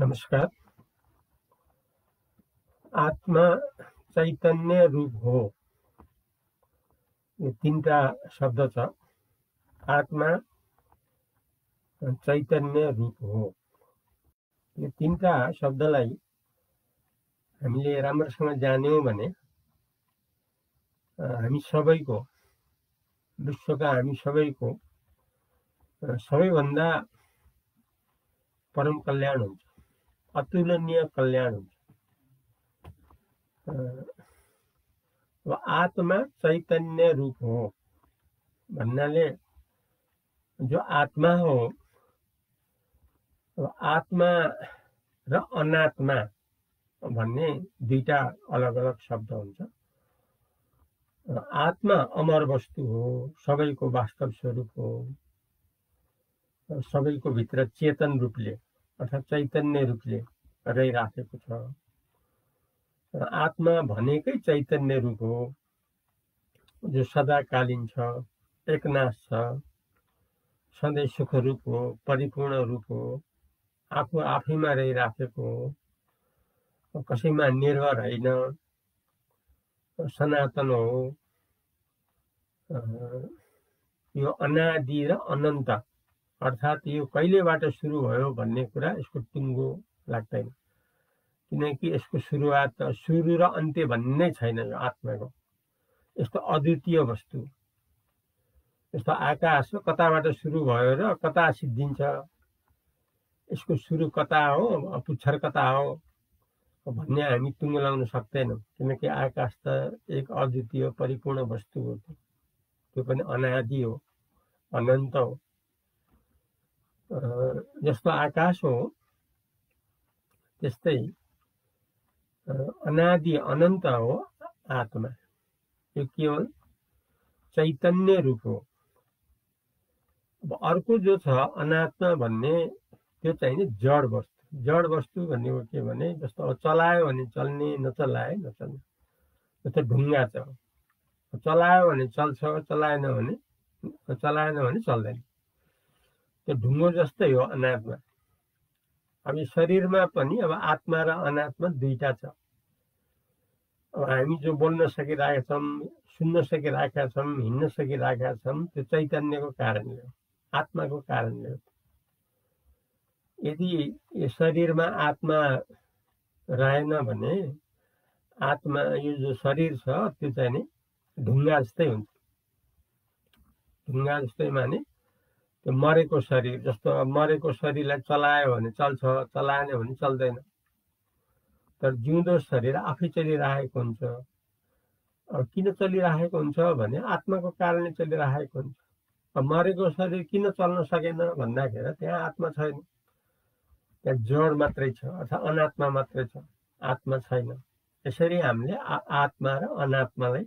नमस्कार। आत्मा चैतन्य रूप हो। यो तिनवटा शब्द छ। आत्मा चैतन्य रूप हो। यो तिनवटा शब्दलाई हामीले राम्रोसँग जान्यौँ भने हामी सबैको विश्वका हामी सबैको सबैभन्दा परम कल्याण हुन्छ। अतुलनीय कल्याण हुन्छ। आत्मा चैतन्य रूप हो। भन्नाले जो आत्मा हो आत्मा र अनात्मा भन्ने दुईटा अलग अलग शब्द हुन्छ। आत्मा अमर वस्तु हो सबैको वास्तव स्वरूप हो सबैको भित्र चेतन रूपले अर्थात् चैतन्य रूपले रहिराखेको छ। आत्मा भनेकै चैतन्य रूप हो जो सदाकालीन छ एकनाश छ सधैँ सुख रूप हो परिपूर्ण रूप हो आफू आफैमा रहिराखेको हो कसैमा निर्भर होइन सनातन हो। यो अनादि र अनन्त अर्थात् यो कहिलेबाट सुरु भयो भन्ने कुरा यसको टुङ्गो लाग्दैन। किनकि यसको सुरुवात सुरु र अन्त्य भन्ने छैन यो आत्माको। यस्तो अद्वितीय वस्तु। यस्तो आकाश कताबाट सुरु भयो र कता सिद्धिन्छ? यसको सुरु कता हो? पुच्छर कता हो? भन्ने हामी टुङ्गो लगाउन सक्दैनौँ। किनकि आकाश त एक अद्वितीय परिपूर्ण वस्तु हो। त्यो पनि अनादि हो अनन्त हो। जस्तो आकाश हो त्यस्तै अनादि अनन्त हो आत्मा। यो केवल चैतन्य रूप हो। अब अर्को जो छ अनात्मा भन्ने त्यो चाहिँ जड वस्तु। जड वस्तु भन्ने हो के भने जस्तो अब चलायो भने चल्ने नचलाए नचल्ने। जस्तो ढुङ्गा छ। चलायो भने चल्छ चलाएन भने चलाएन भने चल्दैन। त्यो ढुङ्गो जस्तै हो अनात्मा अब शरीरमा पनि अब आत्मा र अनात्मा दुईटा छ अब हामी जो बोल्न सकिरहेका छौँ सुन्न सकिरहेका छौँ हिँड्न सकिरहेका छौँ त्यो चैतन्यको कारणले हो आत्माको कारणले हो यदि यो शरीरमा आत्मा रहेन भने आत्मा यो जो शरीर छ त्यो चाहिँ नि ढुङ्गा जस्तै हुन्छ ढुङ्गा जस्तै माने त्यो मरेको शरीर जस्तो मरेको शरीरलाई चलायो भने चल्छ चलाएन भने चल्दैन। तर जिउँदो शरीर आफै चलिरहेको हुन्छ। किन चलिरहेको हुन्छ भने आत्माको कारणले चलिरहेको हुन्छ। मरेको शरीर किन चल्न सकेन भन्दाखेरि त्यहाँ आत्मा छैन। त्यहाँ जड मात्रै छ अर्थात् अनात्मा मात्रै छ। आत्मा छैन। यसरी हामीले आत्मा र अनात्मालाई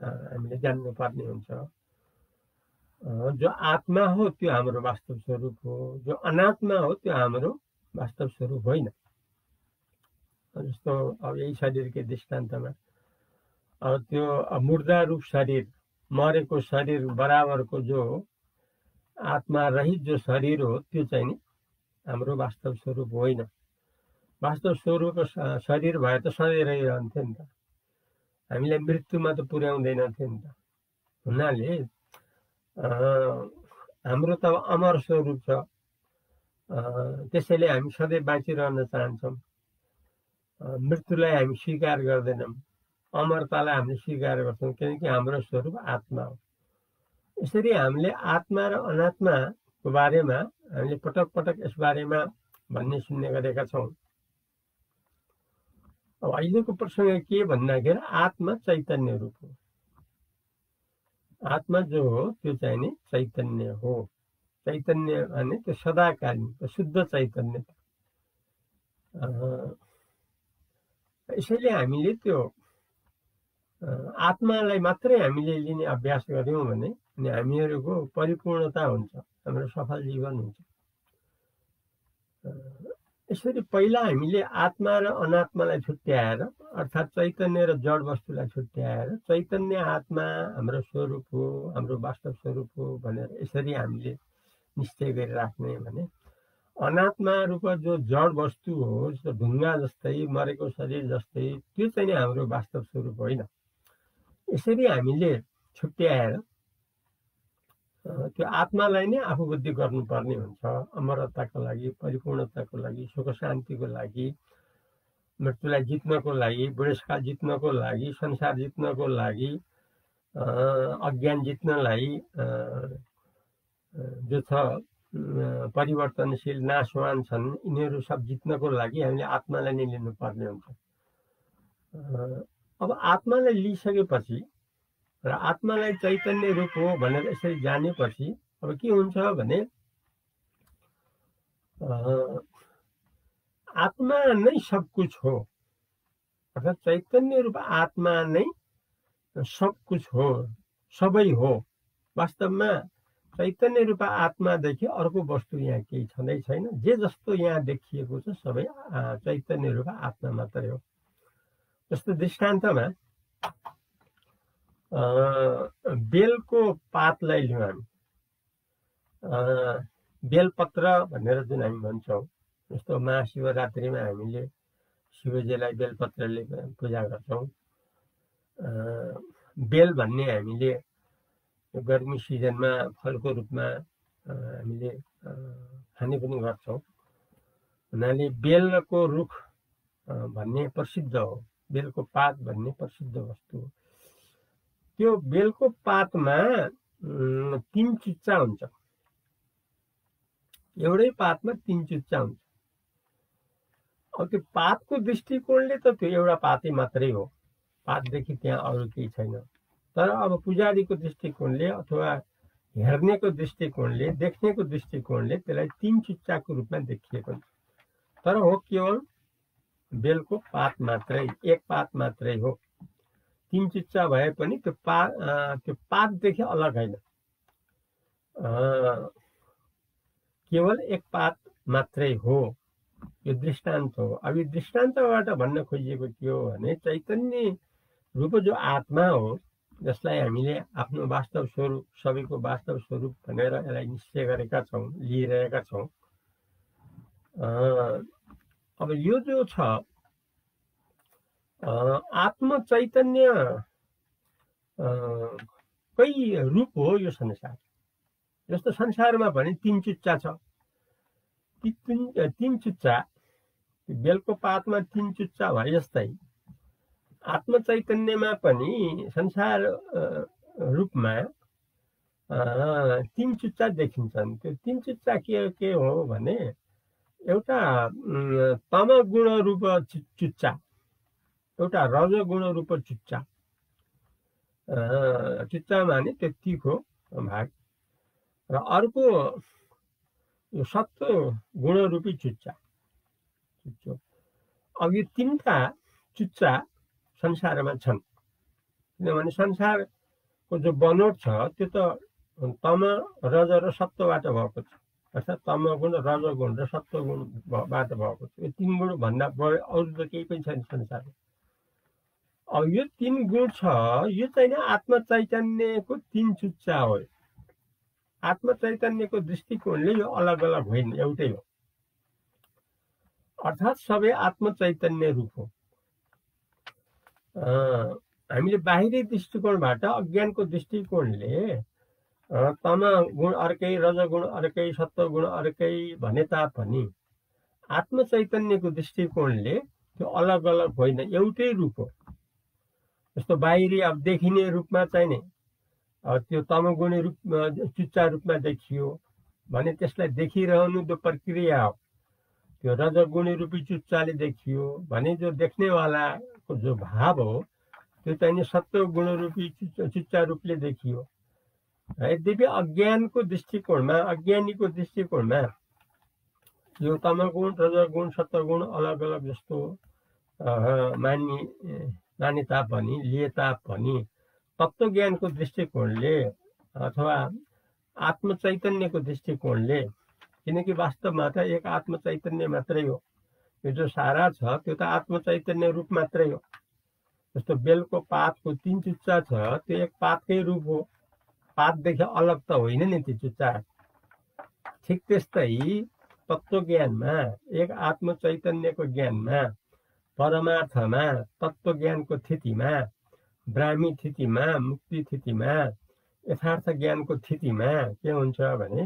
हामीले जान्नुपर्ने हुन्छ। जो आत्मा हो त्यो हाम्रो वास्तव स्वरूप हो। जो अनात्मा हो त्यो हाम्रो वास्तव स्वरूप होइन। जस्तो अब यही शरीरकै दृष्टान्तमा। अब त्यो मुर्दा रूप शरीर मरेको शरीर बराबरको जो आत्मा रहित जो शरीर हो त्यो चाहिँ नि हाम्रो वास्तव स्वरूप होइन। वास्तव स्वरूपको शरीर भए त सधैँ रहिरहन्थ्यो नि त। हामीलाई मृत्युमा त पुर्याउँदैन थियो नि त। हुनाले हाम्रो त अमर स्वरूप छ त्यसैले हामी सधैँ बाँचिरहन चाहन्छौँ मृत्युलाई हामी स्वीकार गर्दैनौँ अमरतालाई हामीले स्वीकार गर्छौँ किनकि हाम्रो स्वरूप आत्मा हो यसरी हामीले आत्मा र अनात्माको बारेमा हामीले पटक पटक यस बारेमा भन्ने सुन्ने गरेका छौँ अब अहिलेको प्रसङ्ग के भन्दाखेरि आत्मा चैतन्य रूप हो आत्मा जो हो त्यो चाहिँ नि चैतन्य हो। चैतन्य भने त्यो सदाकालीन शुद्ध चैतन्य। यसैले हामीले त्यो आत्मालाई मात्रै हामीले लिने अभ्यास गऱ्यौँ भने अनि हामीहरूको परिपूर्णता हुन्छ हाम्रो सफल जीवन हुन्छ। यसरी पहिला हामीले आत्मा र अनात्मालाई छुट्याएर अर्थात् चैतन्य र जड वस्तुलाई छुट्याएर चैतन्य आत्मा हाम्रो स्वरूप हो हाम्रो वास्तव स्वरूप हो भनेर यसरी हामीले निश्चय गरिराख्ने भने अनात्मा रूप जो जड वस्तु हो जस्तो ढुङ्गा जस्तै मरेको शरीर जस्तै त्यो चाहिँ हाम्रो वास्तव स्वरूप होइन। यसरी हामीले छुट्याएर त्यो आत्मालाई नै आफू बुद्धि गर्नुपर्ने हुन्छ। अमरताको लागि परिपूर्णताको लागि सुख शान्तिको लागि मृत्युलाई जित्नको लागि बुढेसकाल जित्नको लागि संसार जित्नको लागि अज्ञान जित्नलाई जो छ परिवर्तनशील नाशवान छन् यिनीहरू सब जित्नको लागि हामीले आत्मालाई नै लिनुपर्ने हुन्छ। अब आत्मालाई लिइसकेपछि र आत्मालाई चैतन्य रूप हो भनेर यसरी जानेपछि अब के हुन्छ भने आत्मा नै सब कुछ हो। अर्थात् चैतन्य रूप आत्मा नै सब कुछ हो सबै हो। वास्तवमा चैतन्य रूप आत्मादेखि अर्को वस्तु यहाँ केही छँदै छैन। जे जस्तो यहाँ देखिएको छ सबै चैतन्य रूप आत्मा मात्रै हो। जस्तो दृष्टान्तमा बेलको पातलाई लिउँ हामी। बेलपत्र भनेर जुन हामी भन्छौँ जस्तो महाशिवरात्रिमा हामीले शिवजीलाई बेलपत्रले पूजा गर्छौँ। बेल भन्ने हामीले गर्मी सिजनमा फलको रूपमा हामीले खाने पनि गर्छौँ। हुनाले बेलको रुख भन्ने प्रसिद्ध हो। बेलको पात भन्ने प्रसिद्ध वस्तु हो। त्यो बेलको पातमा तिन चुच्चा हुन्छ। एउटै पातमा तिन चुच्चा हुन्छ। अब त्यो पातको दृष्टिकोणले त त्यो पातै मात्रै हो। पातदेखि त्यहाँ अरू केही छैन। तर अब पुजारीको दृष्टिकोणले अथवा हेर्नेको दृष्टिकोणले, देख्नेको दृष्टिकोणले त्यसलाई तिन चुच्चाको रूपमा देखिएको हुन्छ तर हो केवल बेलको पात मात्रै, एक पात मात्रै हो। तिन चुच्चा भए पनि त्यो पा त्यो पातदेखि अलग होइन। केवल एक पात मात्रै हो यो दृष्टान्त हो। अब यो दृष्टान्तबाट भन्न खोजिएको के हो भने चैतन्य रूप जो आत्मा हो जसलाई हामीले आफ्नो वास्तव स्वरूप सबैको वास्तव स्वरूप भनेर यसलाई निश्चय गरेका छौँ लिइरहेका छौँ। अब यो जो छ आत्म चैतन्य कै रूप हो यो संसार? जस्तो संसारमा भने तिन चुच्चा छ। ती तिन तिन चुच्चा बेलको पातमा तिन चुच्चा भए जस्तै आत्मचैतन्यमा पनि संसार रूपमा तिन चुच्चा देखिन्छन्। त्यो तिन चुच्चा के के हो भने एउटा तमगुण रूप चुच्चा। एउटा रजगुण रूप चुच्चा चुच्चा माने त्यो तिखो भाग। र अर्को यो सत्तो गुणरूपी चुच्चा। चुच्चो। अब यो तिनवटा चुच्चा संसारमा छन्। किनभने संसारको जो बनोट छ त्यो त तम रज र सत्वबाट भएको छ। अर्थात् तमगुण रजगुण र सत्वगुणबाट भएको छ। यो तिन गुण भन्दा बढी अरू त केही पनि छैन संसारमा। यो तिन गुण छ यो चाहिँ नि आत्मचैतन्यको तिन चुच्चा हो आत्मचैतन्यको दृष्टिकोणले यो अलग अलग होइन एउटै हो अर्थात् सबै आत्मचैतन्य रूप हो हामीले बाहिरी दृष्टिकोणबाट अज्ञानको दृष्टिकोणले तम गुण अर्कै रजगुण अर्कै सत्वगुण अर्कै भने तापनि आत्मचैतन्यको दृष्टिकोणले त्यो अलग अलग होइन एउटै रूप हो जस्तो बाहिरी अब देखिने रूपमा चाहिँ नि त्यो तमगुणी रूप चुच्चा रूपमा देखियो भने त्यसलाई देखिरहनु त्यो प्रक्रिया हो, त्यो रजगुणी रूपी चुच्चाले देखियो भने जो देख्नेवालाको जो भाव हो, त्यो चाहिँ सत्व गुण रूपी चुच्चा रूपले देखियो। यद्यपि अज्ञानको दृष्टिकोणमा, अज्ञानीको दृष्टिकोणमा यो तमगुण, रजगुण, सत्वगुण अलग अलग जस्तो मानि माने तापनि लिए तापनि तत्त्वज्ञानको दृष्टिकोणले अथवा आत्मचैतन्यको दृष्टिकोणले किनकि वास्तवमा त एक आत्म चैतन्य मात्रै हो। यो जो सारा छ त्यो त आत्म चैतन्य रूप मात्रै हो। जस्तो बेलको पातको तिन चुच्चा छ त्यो एक पातकै रूप हो। पातदेखि अलग त होइन नि त्यो चुच्चा। ठिक त्यस्तै तत्त्व ज्ञानमा एक आत्म चैतन्यको ज्ञानमा परमार्थमा तत्त्व ज्ञानको स्थितिमा ब्राह्मी स्थितिमा मुक्ति स्थितिमा यथार्थ ज्ञानको स्थितिमा के हुन्छ भने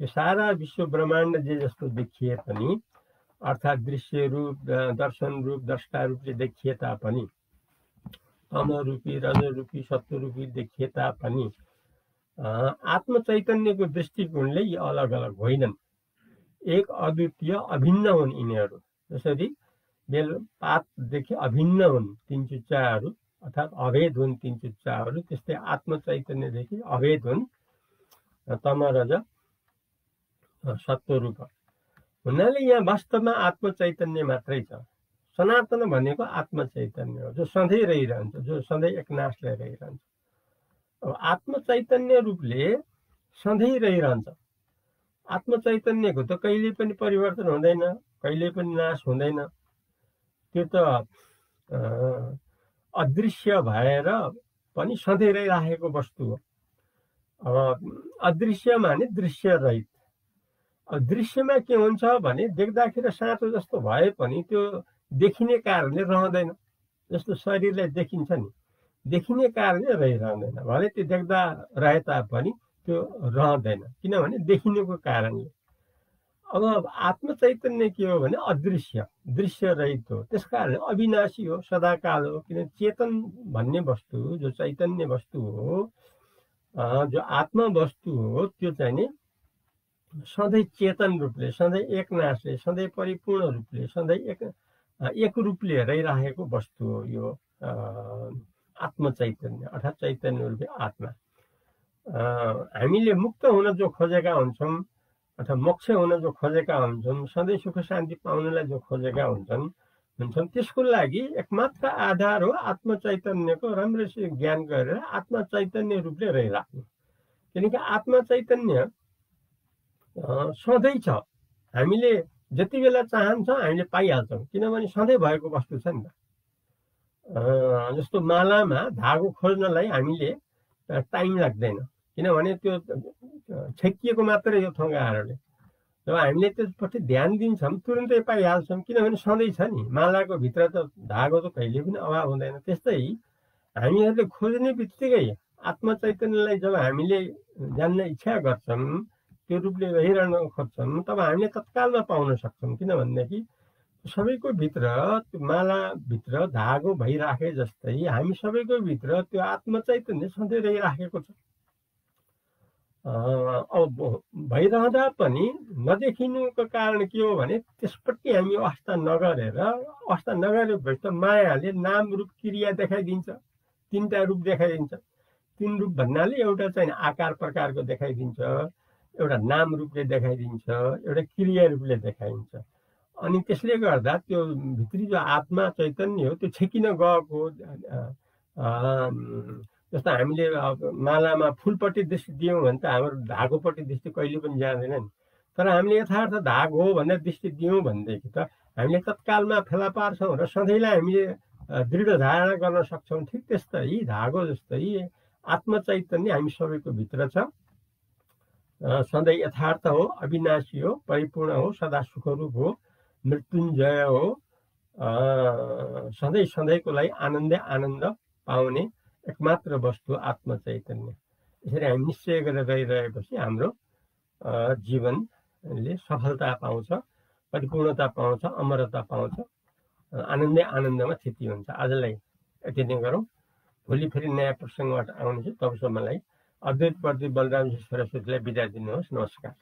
यो सारा विश्व ब्रह्माण्ड जे जस्तो देखिए पनि अर्थात् दृश्य रूप दर्शन रूप द्रष्टा रूपले देखिए तापनि तमरूपी रजरूपी सत्वरूपी देखिए तापनि आत्म चैतन्यको दृष्टिकोणले यी अलग अलग होइनन्। एक अद्वितीय अभिन्न हुन् यिनीहरू। जसरी बेल पातदेखि अभिन्न हुन् तिन चुच्चाहरू अर्थात् अभेद हुन् तिन चुच्चाहरू त्यस्तै आत्म चैतन्यदेखि अभेद हुन् तमरज सत्वरूप हुनाले यहाँ वास्तवमा आत्म चैतन्य मात्रै छ। सनातन भनेको आत्म चैतन्य हो जो सधैँ रहिरहन्छ जो सधैँ एकनाशले रहिरहन्छ। अब आत्म चैतन्य रूपले सधैँ रहिरहन्छ। आत्म चैतन्यको त कहिले पनि परिवर्तन हुँदैन कहिले पनि नाश हुँदैन। त्यो त अदृश्य भएर पनि सधैँ रहिराखेको वस्तु हो। अब अदृश्य माने दृश्य रहित। अब दृश्यमा के हुन्छ भने देख्दाखेरि साँचो जस्तो भए पनि त्यो देखिने कारणले रहँदैन। जस्तो शरीरलाई देखिन्छ नि देखिने कारणले रहिरहँदैन। भले त्यो देख्दा रहे तापनि त्यो रहँदैन। किनभने देखिनेको कारणले। अब आत्म चैतन्य के हो भने अदृश्य दृश्य रहित हो। त्यस कारण अविनाशी हो सदाकाल हो। किन चेतन भन्ने वस्तु जो चैतन्य वस्तु हो जो आत्मा वस्तु हो त्यो चाहिँ नि सधैँ चेतन रूपले सधैँ एकनाशले सधैँ परिपूर्ण रूपले सधैँ एक एक रूपले रहिरहेको वस्तु हो यो आत्म चैतन्य अर्थात् चैतन्य रूपले आत्मा। हामीले मुक्त हुन जो खोजेका हुन्छौँ अथवा मोक्ष हुन जो खोजेका हुन्छन् सधैँ सुख शान्ति पाउनलाई जो खोजेका हुन्छन् हुन्छन् त्यसको लागि एकमात्र आधार हो आत्म चैतन्यको राम्रोसित ज्ञान गरेर आत्मा चैतन्य रूपले रहिराख्नु। किनकि आत्मा चैतन्य सधैँ छ। हामीले जति बेला चाहन्छौँ हामीले पाइहाल्छौँ। किनभने सधैँ भएको वस्तु छ नि त। जस्तो मालामा धागो खोज्नलाई हामीले टाइम लाग्दैन। किनभने त्यो छेकिएको मात्रै यो थङ्गाहरूले। जब हामीले त्यसपट्टि ध्यान दिन्छौँ तुरन्तै पाइहाल्छौँ किनभने सधैँ छ नि। मालाको भित्र त धागो त कहिले पनि अभाव हुँदैन। त्यस्तै हामीहरूले खोज्ने बित्तिकै आत्मचैतन्यलाई जब हामीले जान्न इच्छा गर्छौँ त्यो रूपले रहिरहन खोज्छौँ तब हामीले तत्कालमा पाउन सक्छौँ। किनभनेदेखि सबैको भित्र त्यो मालाभित्र धागो भइराखे जस्तै हामी सबैको भित्र त्यो आत्मचैतन्य सधैँ रहिराखेको छ। भइरहँदा पनि नदेखिनुको कारण के हो भने त्यसपट्टि हामी वास्ता नगरेर वास्ता नगरेपछि त मायाले नाम रूप क्रिया देखाइदिन्छ तिनवटा रूप देखाइदिन्छ। तिन रूप भन्नाले एउटा चाहिँ आकार प्रकारको देखाइदिन्छ एउटा नाम रूपले देखाइदिन्छ एउटा क्रिया रूपले देखाइदिन्छ अनि त्यसले गर्दा त्यो भित्री जो आत्मा चैतन्य हो त्यो छेकिन गएको जस्तो हामीले मालामा फुलपट्टि दृष्टि दियौँ भने त हाम्रो धागोपट्टि दृष्टि कहिले पनि जाँदैन नि। तर हामीले यथार्थ धागो हो भनेर दृष्टि दियौँ भनेदेखि त हामीले तत्कालमा फेला पार्छौँ र सधैँलाई हामीले दृढ धारणा गर्न सक्छौँ। ठिक त्यस्तै धागो जस्तै आत्मचैतन्य हामी सबैको भित्र छ। सधैँ यथार्थ हो अविनाशी हो परिपूर्ण हो सदा सुखरूप हो मृत्युञ्जय हो। सधैँ सधैँको लागि आनन्दै आनन्द पाउने एकमात्र वस्तु आत्म चैतन्य यसरी हामी निश्चय गरेर रहिरहेपछि हाम्रो जीवनले सफलता पाउँछ परिपूर्णता पाउँछ अमरता पाउँछ आनन्दै आनन्दमा स्थिति हुन्छ आजलाई यति नै गरौँ भोलि फेरि नयाँ प्रसङ्गबाट आउनेछु तबसम्मलाई अद्वैत प्रदीप बलराम सरस्वतीलाई बिदा दिनुहोस् नमस्कार